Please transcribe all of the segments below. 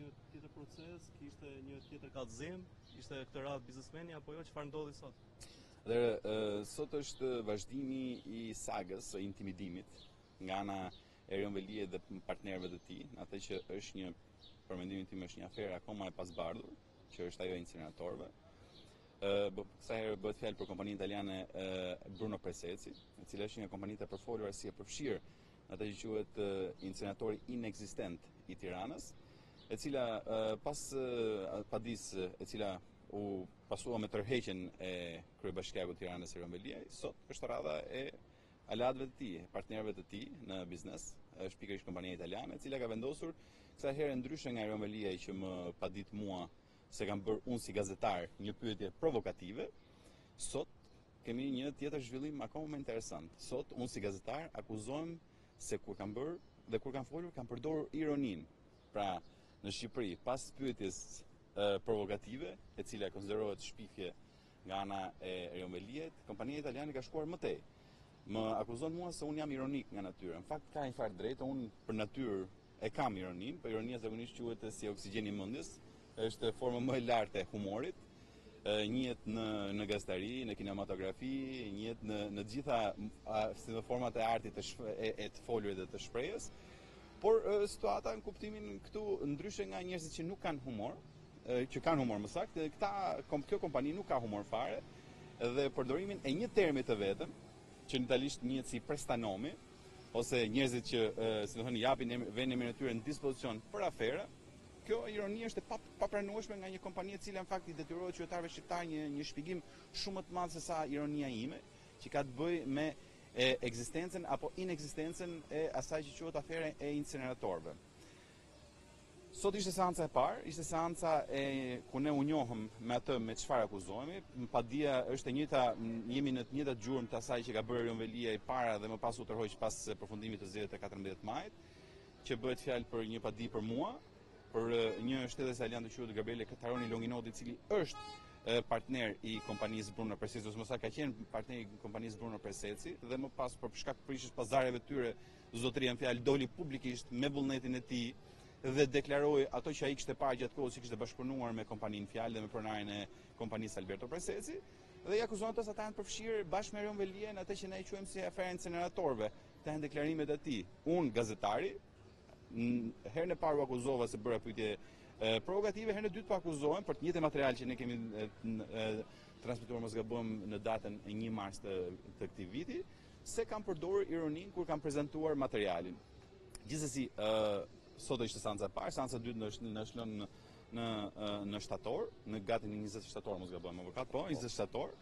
një tjetër proces, kishte një tjetër kallëzim, ishte këtë radhë biznesmeni apo jo, çfarë ndodhi sot? Dhe sot është vazhdimi i sagës së intimidimit nga ana e Erion Veliajt dhe partnerëve të tij, në atë që është një për mendimin tim është një aferë akoma e pasbardhur, që është ajo e incineratorëve. Ë kësaj here bëhet fjalë për kompaninë italiane Bruno Presezzi, e cila është një kompani e përfolur si e përfshirë atë që quhet inceneratori inekzistent i Tiranës, e cila pas padisë e cila u pasua me tërheqjen e kryebashkiakut të Tiranës Erion Veliaj, sot është radha e aleatëve të tij, partnerëve të tij në biznes, është pikërisht kompania italiane, e cila ka vendosur kësaj here ndryshe nga Erion Veliaj që më paditi mua se kam bërë unë si gazetar një pyetje provokative, sot Kemi një tjetër zhvillim akoma më interesant. Sot unë si gazetar akuzohem se kur kam bërë dhe kur kam folur kam përdorur ironinë. Pra, në Shqipëri, pas pyetjes provokative, e cila konsiderohet shpifje nga ana e Erion Veliajt, kompania italiane ka shkuar më tej. Më akuzon mua se unë jam ironik nga natyra. Në fakt ka një farë drejtë, unë për natyrë E kam ironinë, por ironia zakonisht quhet si oksigjeni i mendjes, është forma më e lartë e humorit. Njihet në në gazetari, në kinematografi, njihet në në të gjitha si në format e artit të shf, e, e të folurit dhe të shprehjes. Por situata në kuptimin këtu ndryshe nga njerëzit që nuk kanë humor, që kanë humor më saktë, këta kjo kompani nuk ka humor fare dhe përdorimin e një termi të vetëm, që në italisht njihet si prestanome, ose njerëzit që si me thënë japin vënë emrin e tyre në dispozicion për afera, kjo ironi është e papranueshme nga një kompani e cila në fakt u detyrohet qytetarëve shqiptarë një një shpjegim shumë më të madh se sa ironia ime, që ka të bëjë me e ekzistencën apo inekzistencën e asaj që quhet afera e inceneratorëve. Sot ishte seanca e parë, ishte seanca e ku ne u njohëm me atë me çfarë akuzohemi. Padia është e njëjta, jemi në të njëjtat gjurmë të asaj që ka bërë Erion Veliaj para dhe më pas u tërhoq pas përfundimit të zgjedhjeve të 14 majit, që bëhet fjalë për një padi për mua, për një shtetas italian të quajtur Gabriele Caffaroni Longinotti, i cili është partner i kompanisë Bruno Presezzi, ose më saktë ka qenë partner i kompanisë Bruno Presezzi dhe më pas për shkak të prishjes së pazareve të tyre Zotëria në fjalë doli publikisht me vullnetin e tij dhe deklaroi ato që ai kishte parë gjatë kohës që kishte bashkëpunuar me kompaninë në fjalë dhe me pronarin e kompanisë Alberto Presezzi dhe i akuzon ato se ata janë përfshirë bashkë me Erion Veliajn në atë që ne e quajmë si afera e inceneratorëve. Këto janë deklarimet e tij. Unë gazetari herën e parë u akuzova se bëra pyetje provokative, herën e dytë po akuzohem për të njëjtë material që ne kemi transmetuar mos gabojmë në datën e 1 mars të, të këtij viti. se kanë përdorur ironinë kur kanë prezantuar materialin. Gjithsesi, ë sot do ishte seanca e parë, seanca e dytë është në është lënë në në shtator, në gati në 20 shtator, mos gabohem avokat, po, 20 shtator.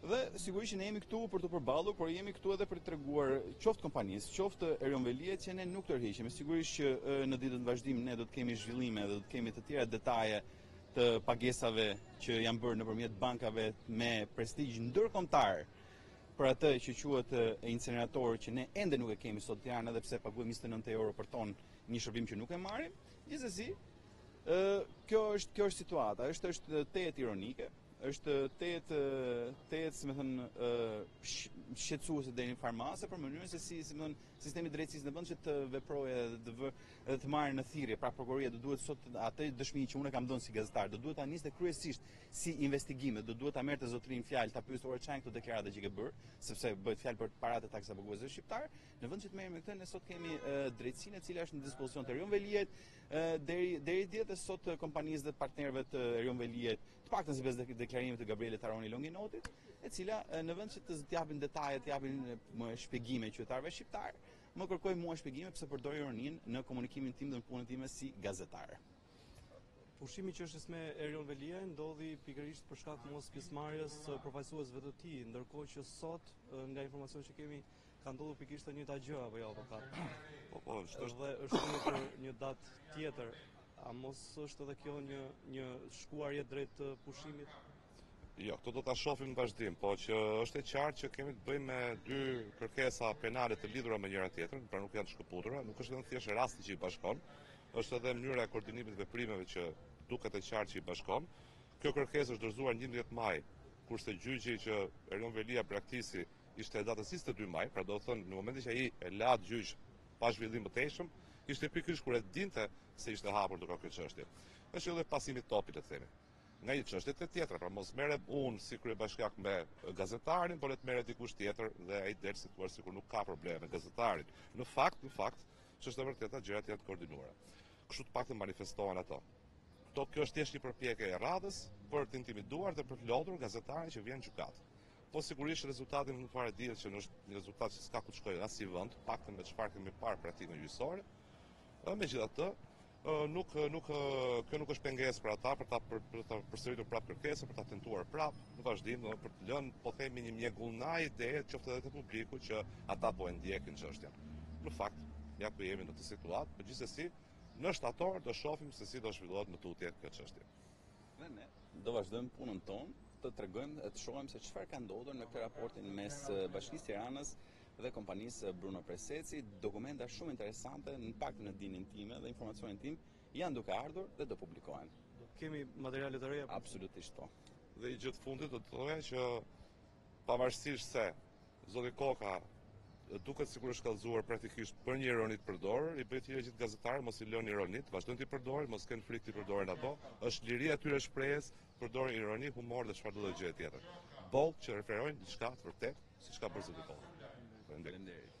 Dhe sigurisht që ne jemi këtu për të përballur, por jemi këtu edhe për të treguar qoftë kompanisë, qoftë Erion Veliajt që ne nuk tërheqemi. Sigurisht që në ditët në vazhdim ne do të kemi zhvillime dhe do të kemi të tjera detaje të pagesave që janë bërë nëpërmjet bankave me prestigj ndërkombëtar për atë që quhet incinerator që ne ende nuk e kemi sot në Tiranë edhe pse paguajmë 29 euro për ton një shërbim që nuk e marrim. Gjithsesi, ë kjo është kjo është situata, është është tejet ironike, është tejet tejet, me thënë, ë shqetësuese deri në frikshme për mënyrën se si, me thënë, sistemi i drejtësisë në vend që të veprojë edhe të vë edhe të marrë në thirrje, pra prokuroria do duhet sot atë dëshmi që unë kam dhënë si gazetar, do duhet ta niste kryesisht si investigim, do duhet ta merrte zotërinë në fjalë, ta pyeste ore çfarë janë këto deklarata që ke bërë, sepse bëhet fjalë për paratë e taksapaguesve shqiptarë. Në vend që të merremi me këtë, ne sot kemi drejtësinë e cila është në dispozicion të Erion Veliajt, deri deri dje dhe sot kompanisë dhe partnerëve të Erion Veliajt, të paktën sipas deklarimit të Gabriele Taroni Longinotit, e cila në vend që të japin detaje, të japin shpjegime qytetarëve shqiptarë, më kërkojnë mua shpjegime pse përdor ironinë në komunikimin tim dhe në punën time si gazetar. Pushimi i çështjes me Erion Veliaj ndodhi pikërisht për shkak të mospjesëmarrjes së përfaqësuesve të tij, ndërkohë që sot nga informacioni që kemi ka ndodhur pikërisht e njëjta gjë apo jo avokat. Po po, është dhe është lënë për një datë tjetër. A mos është edhe kjo një një shkuarje drejt pushimit? Jo, këtë do ta shohim në vazhdim, po që është e qartë që kemi të bëjmë me dy kërkesa penale të lidhura me njëra-tjetrën, pra nuk janë të shkëputura, nuk është vetëm thjesht rasti që i bashkon, është edhe mënyra e koordinimit të veprimeve që duket e qartë që i bashkon. Kjo kërkesë është dorëzuar 11 maj, kurse gjyqi që Erion Veliaj braktisi ishte e datës 22 maj, pra do të thotë në momentin që ai e la atë gjyq pa zhvillim të mëtejshëm, ishte pikërisht kur e dinte se ishte hapur edhe kjo çështje. Është si pasimi i topit, le të themi. nga një çështje te tjetra, pra mos merrem unë si kryebashkiak me gazetarin, por le të merret dikush tjetër dhe ai del si thua sikur nuk ka probleme me gazetarin. Në fakt, në fakt, ç'është e vërteta, gjërat janë të koordinuara. Kështu të paktën manifestohen ato. Pra kjo është thjesht një përpjekje e radhës për të intimiduar dhe për të lodhur gazetarin që vjen në gjykatë. Po sigurisht rezultati final dihet që është një rezultat që s'ka ku të shkojë asnjë vend, paktën me çfarë kemi parë praktikën gjyqësore. Dhe megjithatë, Nuk, nuk, kjo nuk është pengesë për ata, për ta për, për ta përsëritur prapë kërkesën, për ta tentuar prapë në vazhdim, për të lënë, po themi një mjegullnajë ide, qoftë edhe te publiku që ata po e ndjekin çështjen. Në fakt, ja ku jemi në këtë situatë, por gjithsesi në shtator do shohim se si do zhvillohet më tutje kjo çështje. Dhe ne do vazhdojmë punën tonë të tregojmë, të shohim se çfarë ka ndodhur në këtë raportin mes Bashkisë Tiranës dhe kompanisë Bruno Preseci, dokumenta shumë interesante, të paktën në dijeninë time dhe informacionin tim, janë duke ardhur dhe do publikohen. Do të kemi materiale të reja? Absolutisht po. Dhe gjë e fundit do të thoja që pavarësisht se Zoti Koka duket sikur është kallëzuar praktikisht për një ironi të përdorur, i bëj thirrje gjithë gazetarëve mos i lënë ironitë, vazhdojnë të përdorin, mos kenë frikë të përdorin ato. Është liria e tyre e shprehjes, përdorin ironi, humor dhe çfarëdo lloj gjëje tjetër, boll që referojnë diçka të vërtetë, siç ka bërë zoti Koka. Faleminderit.